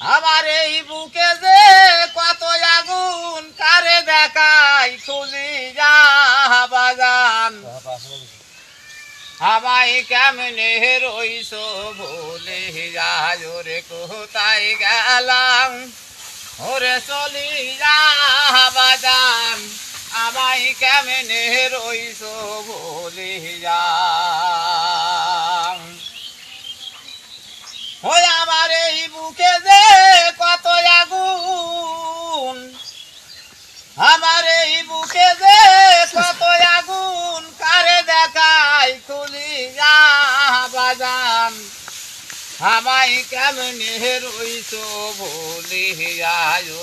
আমার এই বুকে যে কত আগুন, কারে দেখাই খুলি যা বাগান আমায় কেমনে রইস ভুলে যায় রে, কোথায় গেলাম? ওরে চলি যা বাজান আমায় কেমনে রইস ভুলে যা ওই আমার এই বুকে যে কত আগুন। আমার এই বুকে যে কত আগুন, কারে দেখাই তুলি যা বাজান। আমায় কেমনে রইস ভুলি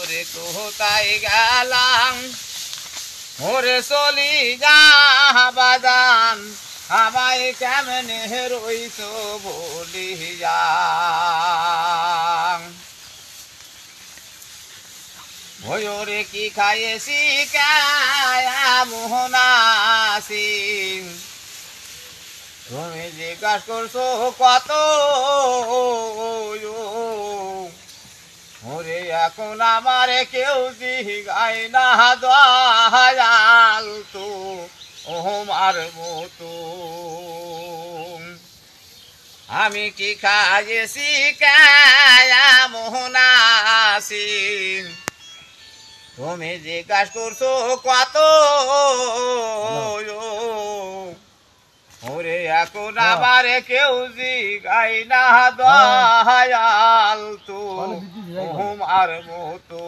রে কোথায় গেলাম? ওরে চলি যা বাজান, আমায় কেমনে রইস ভুলি ভয়রে কি খাইয়েছি কায়া মোহনাসি? তুমি জিজ্ঞাস করছ কত ওরে, এখন আমার কেউ জিগাই না দয়াল তো। ওমার মতো। আমি কি খাইয়েছি কায়া মোহনাসি? তুমি জিজ্ঞাস করছ কত? ওরে এখন আবার কেউ জিগাই না দয়াল তো তোমার মতো।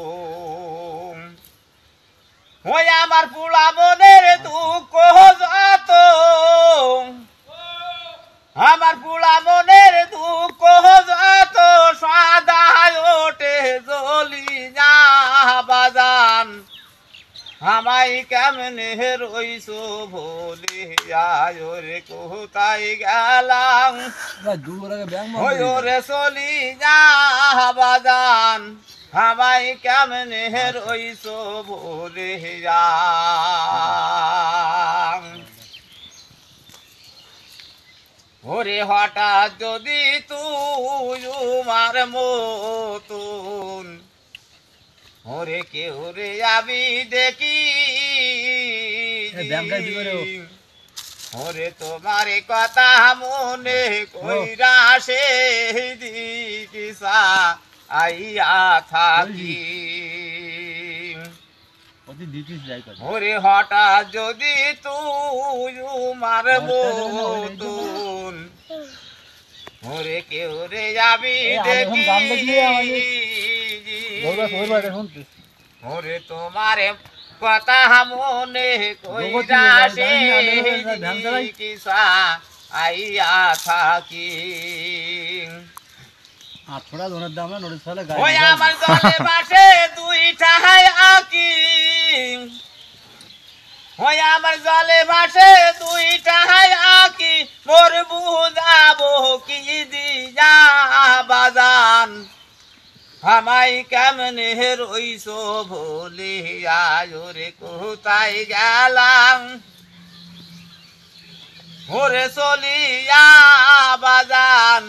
ওই আমার পুলা মনের দুঃখ যত। আমার পুলা মনের দুঃখ যত। সাদা ওঠে জলি যা বাজান আমাই কেমনে রইস ভোলে আয় কোথায় গেলাম? দূর আগে ব্যাং ওই রে চলি যা বাজান। আমাই কেমনে রইস ভোলে যা ওরে হঠাৎ যদি তুই উমার মতন ওরে কেউ রে আমি দেখি। ওরে তোমার কথা মনে কইরা সে দিকিসা আইয়া থাকি। ওরে হঠাৎ যদি তুই মার আচ্ছা, মতন ওরে যাবি দেখি। ওরে তোমার কথা মনে কইরা সে। কিসা আইয়া থাকি দাম না নোটিস ফেলে গাড়ি ওই আমার বাসে দুইটা আঁকি ওই আমার জলে আঁকি মোর বুঝাবো কি দিয়া আমাই কেমনে রইস ভোলে আয়োরে কোথায় গেলাম? ওরে চলিয়া বাজান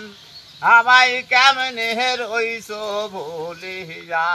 আমাই ওই রইস ভুলিয়া